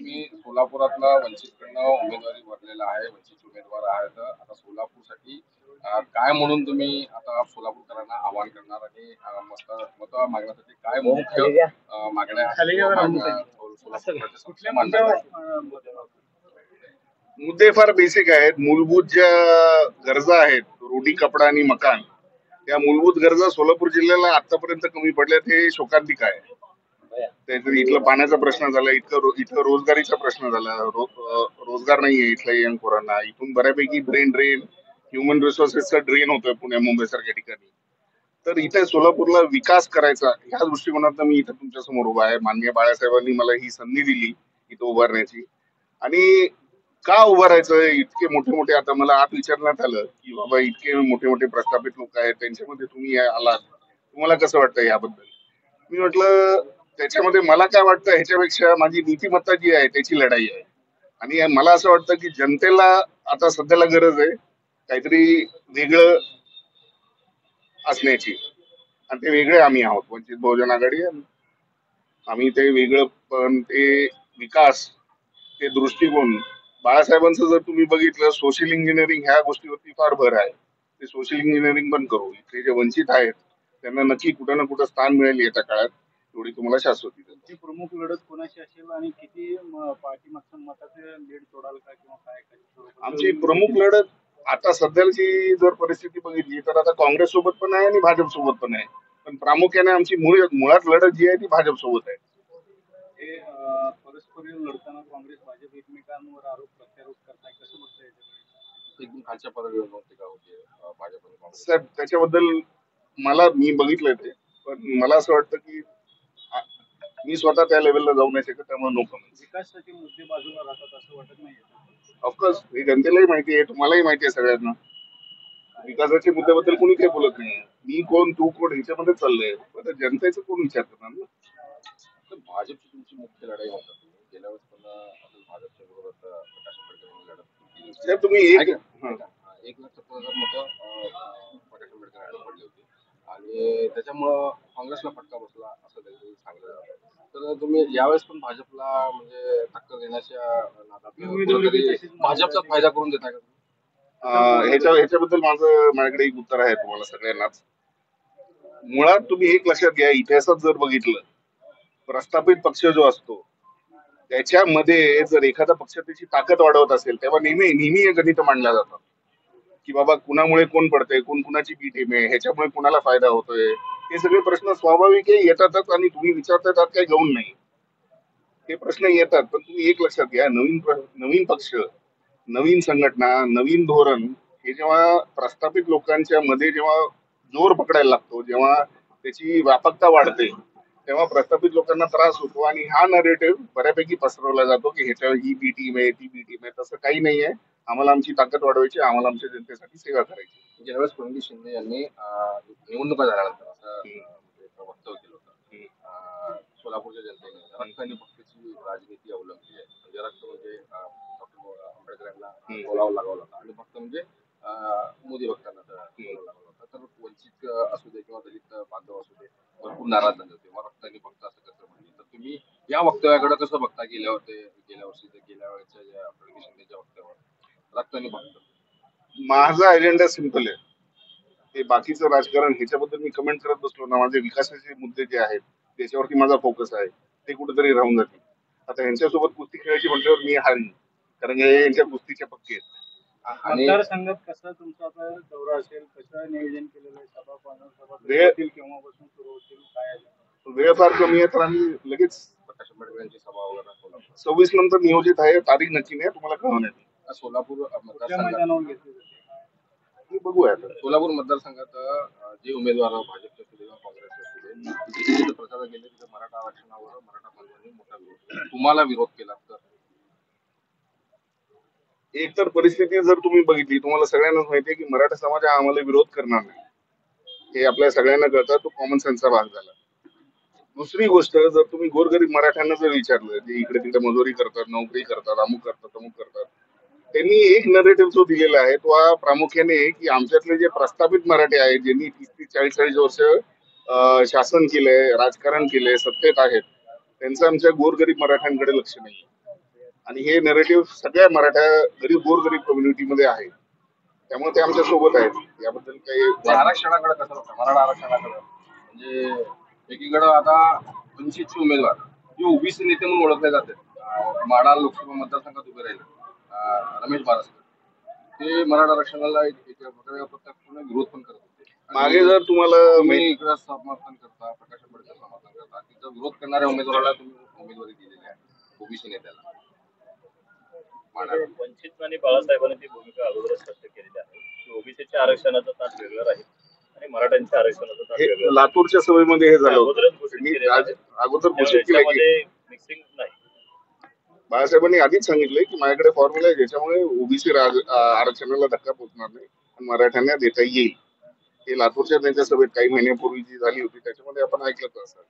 तुम्ही सोलापुरातला वंचितकडनं उमेदवारी भरलेला आहे वंचित उमेदवार आहेत आता सोलापूरसाठी काय म्हणून तुम्ही आता सोलापूरकरांना आवाहन करणार आणि अं, मत मत मागण्यासाठी काय मुख्य मागण्या मुद्दे फार बेसिक आहेत. मूलभूत ज्या गरजा आहेत रोटी कपडा आणि मकान त्या मूलभूत गरजा सोलापूर जिल्ह्याला आतापर्यंत कमी पडल्यात हे शोकांतिक आहे. इथलं पाण्याचा प्रश्न झाला इतकं इथलं रोजगारीचा प्रश्न झाला. रो, रोजगार नाहीये इथल्या यंग पोरांना. इथून बऱ्यापैकी ब्रेन ड्रेन ह्युमन रिसोर्सेसचा ड्रेन होतोय पुणे मुंबई सारख्या ठिकाणी. तर इथे सोलापूरला विकास करायचा ह्या दृष्टिकोनातून मी इथं तुमच्यासमोर उभा आहे. माननीय बाळासाहेबांनी मला ही संधी दिली इथं उभारण्याची. आणि का उभारायचं इतके मोठे मोठे आता मला आत विचारण्यात आलं की बाबा इतके मोठे मोठे प्रस्थापित लोक आहेत त्यांच्यामध्ये तुम्ही आलात. तुम्हाला कसं वाटतं याबद्दल? मी म्हटलं त्याच्यामध्ये मला काय वाटतं ह्याच्यापेक्षा माझी नीतिमत्ता जी आहे त्याची लढाई आहे. आणि मला असं वाटतं की जनतेला आता सध्याला गरज आहे काहीतरी वेगळं असण्याची. आणि ते वेगळे आम्ही आहोत वंचित बहुजन आघाडी आम्ही ते वेगळं पण ते विकास ते दृष्टिकोन बाळासाहेबांचं जर तुम्ही बघितलं सोशल इंजिनिअरिंग ह्या गोष्टीवरती फार भर आहे. ते सोशल इंजिनिअरिंग पण करू. इथे जे वंचित आहेत त्यांना नक्की कुठं ना कुठं स्थान मिळेल येत्या काळात. एवढी तुम्हाला शाश्वती ची प्रमुख लढत कोणाशी असेल आणि किती म- पाठीमागचं मताचे लीड तोडाल का किंवा काय काय स्वरूपात? आमची प्रमुख लढत आता सध्याची जर परिस्थिती बघितली तर आता काँग्रेस सोबत पण आहे आणि भाजप सोबत पण आहे. पण प्रामुख्याने आमची मुळ मुळात लढत जी आहे ती भाजप सोबत आहे. हे अं, परस्पर लढताना काँग्रेस भाजप एकमेकांवर आरोप प्रत्यारोप करताय कसं बघताय याच्याकडे? एकदम खालच्या पदवीवर नव्हती का होती भाजप आणि काँग्रेस? साहेब त्याच्याबद्दल मला मी बघितलंय ते पण मला असं वाटतं की मी स्वतः त्या लेवलला जाऊ नाही शकत त्यामुळे नो कमेंट्स विकासाचे मुद्दे बाजूला राहतात असं वाटत नाही ऑफकोर्स हे जनतेलाही माहिती आहे तुम्हालाही माहिती आहे सगळ्यांना. विकासाच्या मुद्द्याबद्दल कोणी काही बोलत नाही मी कोण तू कोण ह्याच्यामध्ये चाललंय. पण जनतेचं कोण विचार करणार ना? भाजपची तुमची मुख्य लढाई होता. गेल्या वेळेस पण भाजपच्या अं, प्रकाश आंबेडकर लढत तुम्ही एक हा. एक लाख सत्तर हजार मतं प्रकाश आंबेडकर पडली होती. आणि त्याच्यामुळं काँग्रेसला फटका बसला असं सांगलं जातं तर तुम्ही यावेळेस पण भाजपला म्हणजे टक्कर देण्याच्या नादात कुठेतरी भाजपचा फायदा करून देता का? अं, ह्याच्या ह्याच्याबद्दल माझं माझ्याकडे एक उत्तर आहे तुम्हाला सगळ्यांनाच. मुळात तुम्ही एक लक्षात घ्या इतिहासात जर बघितलं प्रस्थापित पक्ष जो असतो त्याच्यामध्ये जर एखादा पक्ष त्याची ताकद वाढवत असेल तेव्हा नेहमी नेहमी हे गणित मांडल्या जातात. की बाबा कुणामुळे कोण पडतंय कोण कुणाची बी टीम आहे ह्याच्यामुळे कुणाला फायदा होतोय? हे सगळे प्रश्न स्वाभाविक येतातच आणि तुम्ही विचारता त्यात काही गौण नाही. हे प्रश्न येतात पण तुम्ही एक लक्षात घ्या नवीन नवीन पक्ष नवीन संघटना नवीन धोरण हे जेव्हा प्रस्थापित लोकांच्या मध्ये जेव्हा जोर पकडायला लागतो जेव्हा त्याची व्यापकता वाढते तेव्हा प्रस्थापित लोकांना त्रास होतो आणि हा नरेटिव्ह बऱ्यापैकी पसरवला जातो की ह्याच्या ही बी टीम आहे ती बी टीम आहे तसं काही नाही आहे आम्हाला आमची ताकद वाढवायची आम्हाला आमच्या जनतेसाठी सेवा करायची. ज्यावेळेस प्रणिती शिंदे यांनी निवडणुका झाल्यानंतर म्हणजे वक्तव्य केलं होतं. सोलापूरच्या जनतेने आणि भक्तीची राजनीती अवलंबली आहे. म्हणजे रक्त म्हणजे डॉक्टर आंबेडकर यांना हम्म. बोलावं लागवलं होतं. आणि भक्त म्हणजे मोदी भक्तांना बोलावं लागवलं होतं. तर वंचित असू दे किंवा दलित बांधव असू दे भरपूर नाराज झाले होते. मग रक्त आणि भक्त असं कसं म्हणले? तर तुम्ही या वक्तव्याकडे कसं बघता? गेल्या होते गेल्या वर्षी ते गेल्या वेळेच्या ज्या शिंदेच्या वक्तव्यावर. रक्त आणि भक्त माझा अजेंडा सिंपल आहे. ते बाकीचं राजकारण ह्याच्याबद्दल मी कमेंट करत बसलो ना माझे विकासाचे मुद्दे जे आहेत त्याच्यावरती माझा फोकस आहे ते कुठेतरी राहून जातील. आता यांच्यासोबत कुस्ती खेळायची म्हटल्यावर मी हारी कारण हे यांच्या कुस्तीच्या पक्के आहेत. आणि मतदारसंघात कसं तुमचा आता दौरा असेल कसं नियोजन केलेलं आहे? सभा सभा वेळ- केव्हापासून सुरू होतील काय? वेळ फार कमी आहे तर आम्ही लगेच प्रकाश आंबेडकर यांची सभा वगैरे सव्वीस नंतर नियोजित आहे तारीख नक्की नाही तुम्हाला कळवण्यात येईल. सोलापूर मतदारसंघात बघूया आता. सोलापूर मतदारसंघात जे उमेदवार भाजपचे असू दे किंवा काँग्रेसचे असू दे प्रचार केले तिथे मराठा आरक्षणावर मराठा बांधवांनी मोठा विरोध. तुम्हाला विरोध केला तर एक तर परिस्थिती जर तुम्ही बघितली तुम्हाला सगळ्यांनाच माहिती आहे की मराठा समाज हा आम्हाला विरोध करणार नाही हे आपल्या सगळ्यांना कळतं तो कॉमन सेन्सचा भाग झाला दुसरी गोष्ट जर तुम्ही गोरगरीब मराठ्यांना जर विचारलं जे इकडे तिकडे मजुरी करतात नोकरी करतात अमुक करतात अमुक करतात त्यांनी एक नरेटिव्ह जो दिलेला आहे तो हा प्रामुख्याने की आमच्यातले जे प्रस्थापित मराठी आहेत ज्यांनी तीस तीस चाळीस चाळीस वर्ष शासन केलंय राजकारण केलंय सत्तेत आहेत त्यांचं आमच्या गोरगरीब मराठ्यांकडे लक्ष नाही आणि हे नरेटिव्ह सगळ्या मराठा गरीब गोरगरीब कम्युनिटीमध्ये आहे. त्यामुळे ते आमच्यासोबत आहेत. याबद्दल काही म्हणजे आरक्षणाकडे कसं बघता? मराठा आरक्षणाकडे. म्हणजे एकीकडे आता वंचितचे उमेदवार जे ओबीसी नेते म्हणून ओळखले जाते माडा लोकसभा मतदारसंघात उभे राहिले. रमेश बारसकर. ते मराठा आरक्षणाला प्रत्यक्षपणे विरोध पण करत होते. मागे जर तुम्हाला तुम्ही माहित- इकडे समर्थन करता प्रकाश आंबेडकर समर्थन करता तिचा विरोध करणाऱ्या उमेदवाराला तुम्ही उमेदवारी दिलेली आहे ओबीसी नेत्याला. माढा वंचित आणि बाळासाहेबांनी ती भूमिका अगोदरच स्पष्ट केलेली आहे की ओबीसीच्या आरक्षणाचं ताट वेगळं राहील आणि मराठ्यांच्या आरक्षणाचं हे वेगळं. लातूरच्या सभेमध्ये हे झालं घोषित मी केलेलं. अगोदर त्यामुळे घोषित केलं की याच्यामध्ये मिक्सिंग नाही. बाळासाहेबांनी आधीच सांगितलंय की माझ्याकडे फॉर्म्युला आहे ज्याच्यामुळे ओबीसी आरक्षणाला धक्का पोचणार नाही. पण मराठ्यांना देता येईल. हे लातूरच्या त्यांच्या सभेत काही महिन्यापूर्वी जी झाली होती त्याच्यामध्ये आपण ऐकलं असं.